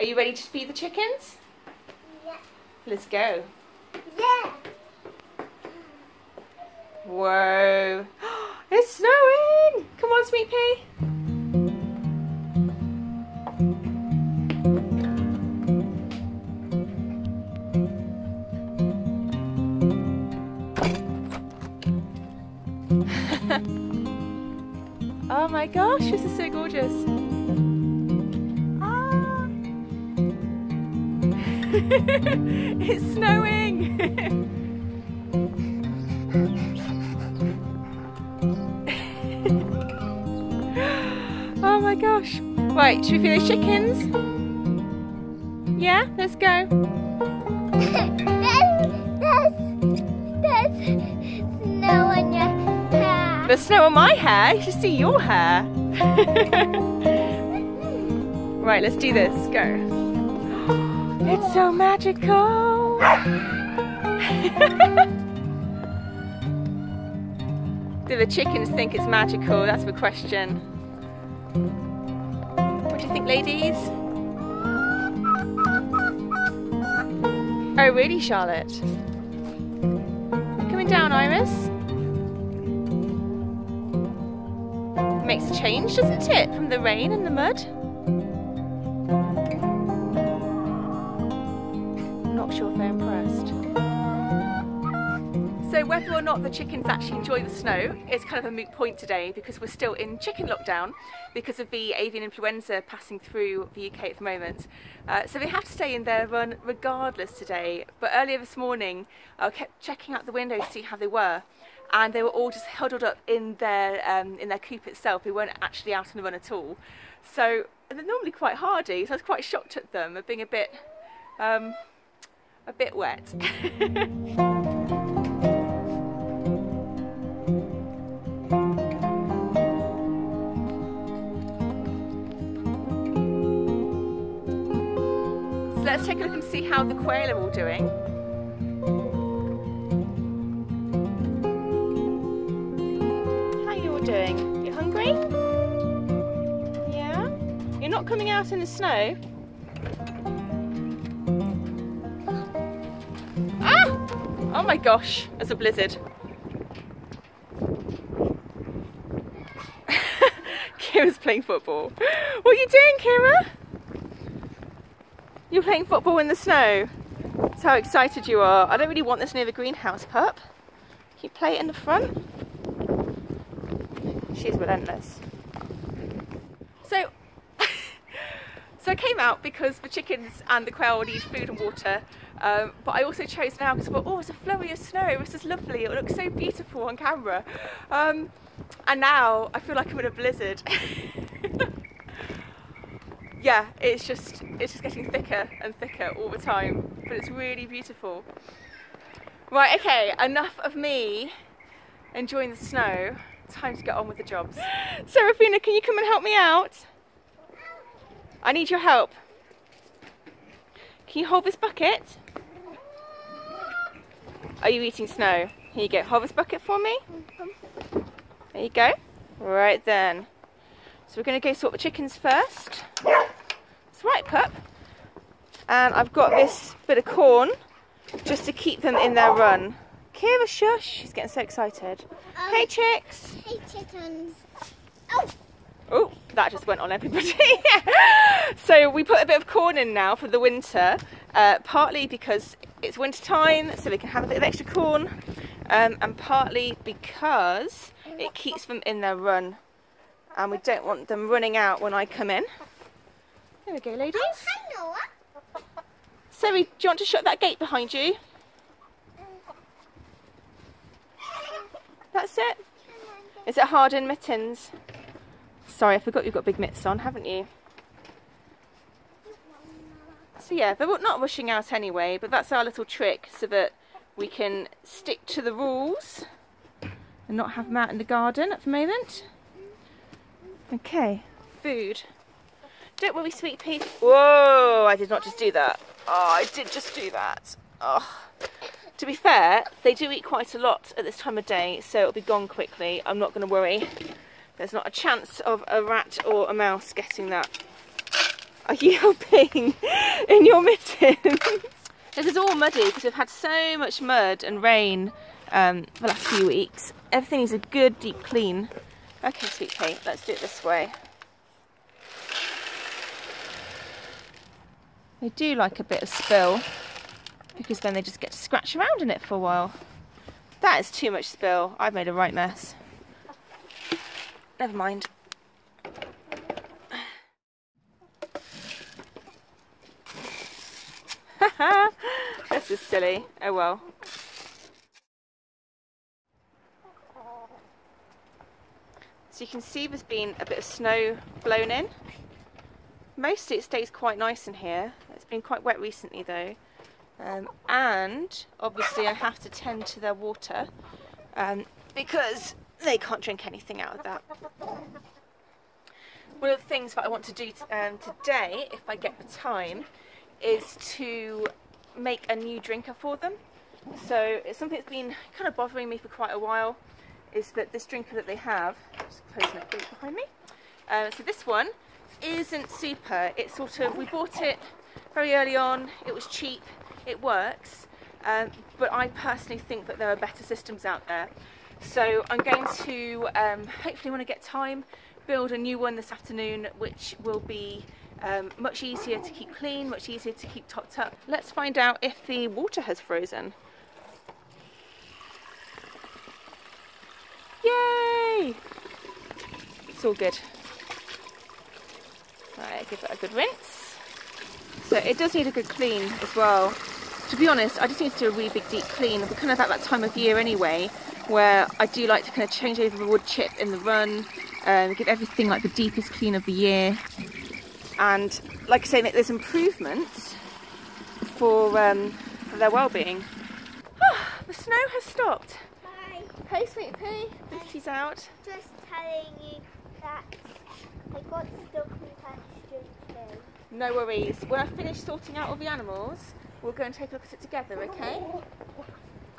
Are you ready to feed the chickens? Yeah. Let's go. Yeah. Whoa. It's snowing! Come on, Sweet Pea. oh my gosh, this is so gorgeous. it's snowing! oh my gosh. Right, should we feed those chickens? Yeah, let's go. there's, there's snow on your hair. There's snow on my hair. You should see your hair. right, let's do this. Go. It's so magical. do the chickens think it's magical? That's the question. What do you think, ladies? Oh, really, Charlotte? Coming down, Iris? Makes a change, doesn't it, from the rain and the mud? Whether or not the chickens actually enjoy the snow is kind of a moot point today because we're still in chicken lockdown because of the avian influenza passing through the UK at the moment. Uh, so they have to stay in their run regardless today. But earlier this morning I kept checking out the window to see how they were and they were all just huddled up in their um, in their coop itself. They weren't actually out on the run at all. So they're normally quite hardy. So I was quite shocked at them being a bit um, a bit wet. see how the quail are all doing. How you all doing? You hungry? Yeah? You're not coming out in the snow? Ah! Oh my gosh, there's a blizzard. Kira's playing football. What are you doing, Kira? You're playing football in the snow. That's how excited you are. I don't really want this near the greenhouse, pup. Can you play it in the front? She's relentless. So, so I came out because the chickens and the quail need food and water. Um, but I also chose now because I thought, oh, it's a flurry of snow. This is lovely. It looks so beautiful on camera. Um, and now I feel like I'm in a blizzard. yeah, it's just it's just getting thicker and thicker all the time, but it's really beautiful. Right, okay, enough of me enjoying the snow. Time to get on with the jobs. Serafina, can you come and help me out? I need your help. Can you hold this bucket? Are you eating snow? Here you go. Hold this bucket for me. There you go. Right then. So we're going to go sort the chickens first. That's right, pup. And I've got this bit of corn just to keep them in their run. Kira, shush. She's getting so excited. Um, hey, chicks. Hey, chickens. Oh, Oh, that just went on everybody. so we put a bit of corn in now for the winter, uh, partly because it's winter time, so we can have a bit of extra corn, um, and partly because it keeps them in their run, and we don't want them running out when I come in. There we go, ladies. hi, Noah. Zoe, do you want to shut that gate behind you? That's it. Is it hard in mittens? Sorry, I forgot you've got big mitts on, haven't you? So yeah, they're not rushing out anyway, but that's our little trick so that we can stick to the rules and not have them out in the garden at the moment. Okay, food. Don't worry, sweet pea. Whoa, I did not just do that. Oh, I did just do that. Oh. To be fair, they do eat quite a lot at this time of day, so it'll be gone quickly. I'm not going to worry. There's not a chance of a rat or a mouse getting that. are you helping in your mittens? this is all muddy because we've had so much mud and rain um, for the last few weeks. Everything needs a good deep clean. Okay, sweet pea, let's do it this way. They do like a bit of spill because then they just get to scratch around in it for a while. That is too much spill. I've made a right mess. Never mind. this is silly. Oh well. So you can see there's been a bit of snow blown in. Mostly it stays quite nice in here. Been quite wet recently though. Um, and obviously I have to tend to their water um, because they can't drink anything out of that. One of the things that I want to do um, today, if I get the time, is to make a new drinker for them. So it's something that's been kind of bothering me for quite a while, is that this drinker that they have, just closing the gate behind me, uh, so this one isn't super. It's sort of, we bought it very early on, it was cheap, it works, um, but I personally think that there are better systems out there. So I'm going to, um, hopefully when I get time, build a new one this afternoon which will be um, much easier to keep clean, much easier to keep topped up. Let's find out if the water has frozen. Yay! It's all good. Right, give it a good rinse. So it does need a good clean as well. To be honest, I just need to do a really big deep clean. We're kind of at that time of year anyway, where I do like to kind of change over the wood chip in the run, um, give everything like the deepest clean of the year. And like I say, make those improvements for, um, for their well-being. the snow has stopped. Hi. Hey, sweet pea, Lucy's out. Just telling you that I got stuck in too. No worries. When I finish sorting out all the animals, we'll go and take a look at it together, okay?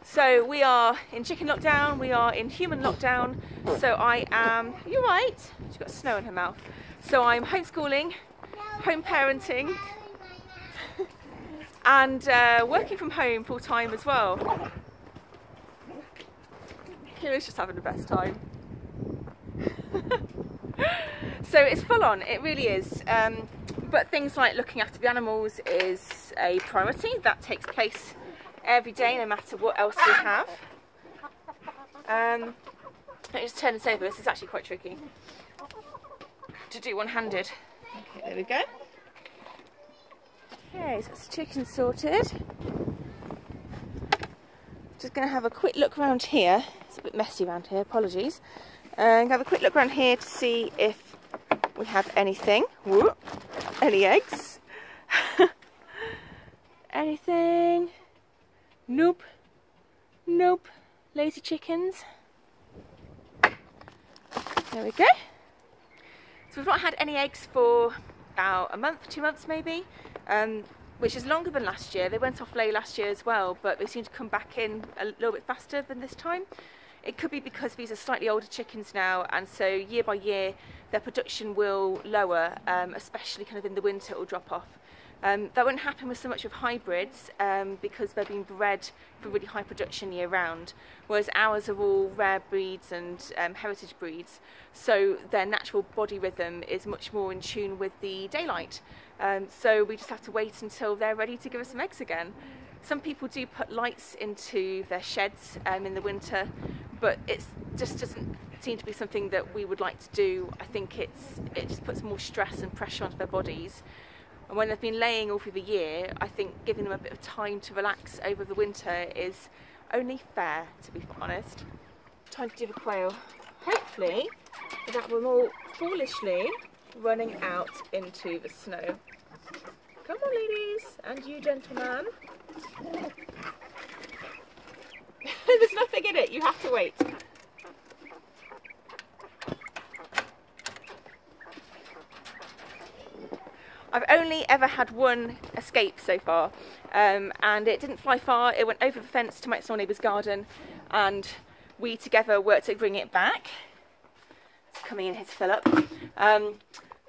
So we are in chicken lockdown, we are in human lockdown. So I am, you're right, she's got snow in her mouth. So I'm homeschooling, home parenting, and uh, working from home full time as well. Kira's just having the best time. so it's full on, it really is. Um, but things like looking after the animals is a priority. That takes place every day, no matter what else we have. Um, let me just turn this over. This is actually quite tricky to do one-handed. Okay, there we go. Okay, so that's chicken sorted. Just going to have a quick look around here. It's a bit messy around here, apologies. And uh, have a quick look around here to see if we have anything. Whoop. Any eggs? Anything? Nope. Nope. Lazy chickens. There we go. So we've not had any eggs for about a month, two months maybe, um, which is longer than last year. They went off lay last year as well, but they seem to come back in a little bit faster than this time. It could be because these are slightly older chickens now, and so year by year their production will lower, um, especially kind of in the winter it will drop off. Um, that won't happen with so much of hybrids um, because they're being bred for really high production year round, whereas ours are all rare breeds and um, heritage breeds, so their natural body rhythm is much more in tune with the daylight. Um, so we just have to wait until they're ready to give us some eggs again. Some people do put lights into their sheds um, in the winter, but it just doesn't seem to be something that we would like to do. I think it's it just puts more stress and pressure onto their bodies. And when they've been laying all through the year, I think giving them a bit of time to relax over the winter is only fair, to be honest. Time to do the quail. Hopefully, without them all foolishly running out into the snow. Come on, ladies, and you, gentlemen. There's nothing in it, you have to wait. I've only ever had one escape so far, um, and it didn't fly far. It went over the fence to my next neighbour's garden, and we together worked to bring it back. It's coming in here to fill up, um,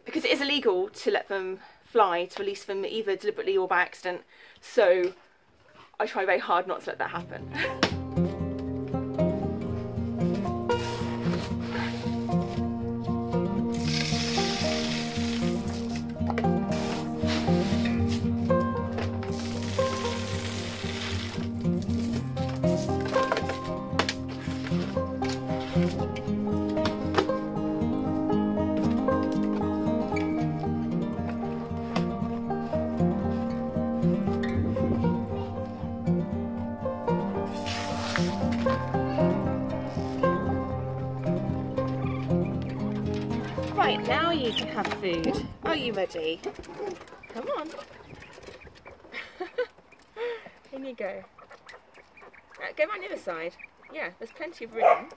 because it is illegal to let them fly to release them either deliberately or by accident. So I try very hard not to let that happen. Right, now you can have food. Are you ready? Come on. In you go. Uh, go around the other side. Yeah, there's plenty of room.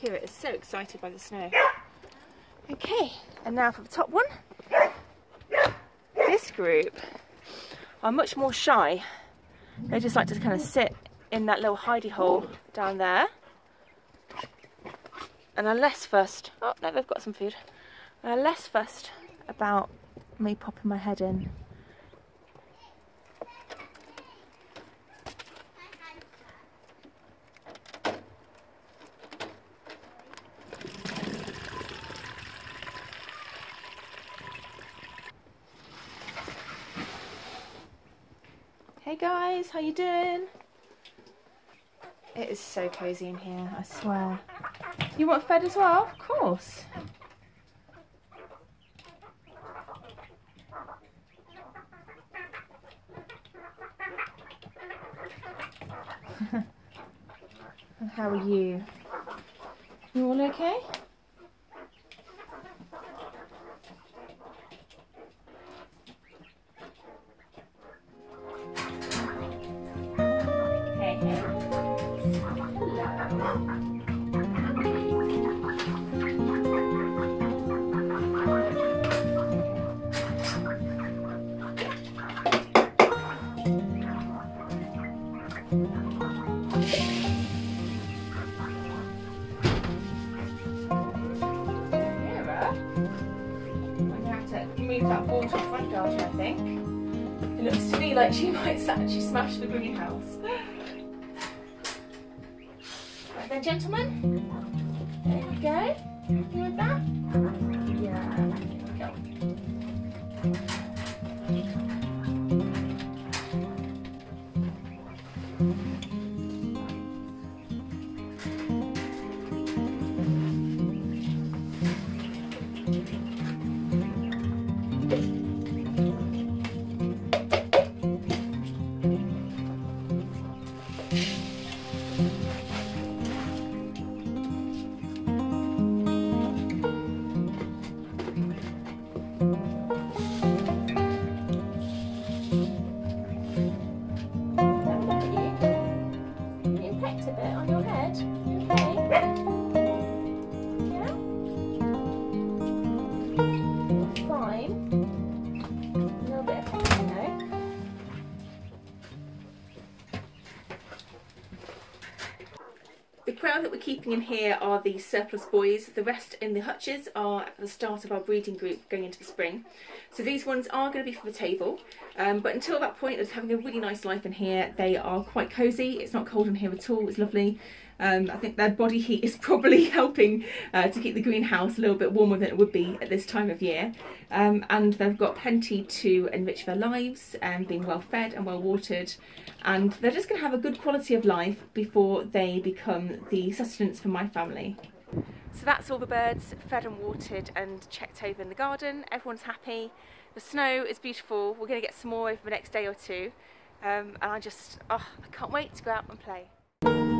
Kira is so excited by the snow. Okay, and now for the top one. This group are much more shy. They just like to kind of sit in that little hidey hole down there and are less fussed. Oh no, they've got some food. Are less fussed about me popping my head in. Hey guys, how you doing? It is so cosy in here, I swear. You want fed as well? Of course. How are you? You all okay? That wall to the front garden, I think. It looks to me like she might actually smash the greenhouse. Right then, gentlemen. There we go. You with that? Yeah. In here are the surplus boys. The rest in the hutches are the start of our breeding group going into the spring. So these ones are going to be for the table. Um, but until that point, they're having a really nice life in here. They are quite cosy. It's not cold in here at all. It's lovely. Um, I think their body heat is probably helping uh, to keep the greenhouse a little bit warmer than it would be at this time of year. Um, and they've got plenty to enrich their lives and being well fed and well watered. And they're just going to have a good quality of life before they become the sustenance for my family. So that's all the birds fed and watered and checked over in the garden. Everyone's happy. The snow is beautiful. We're going to get some more over the next day or two. Um, and I just, oh, I can't wait to go out and play.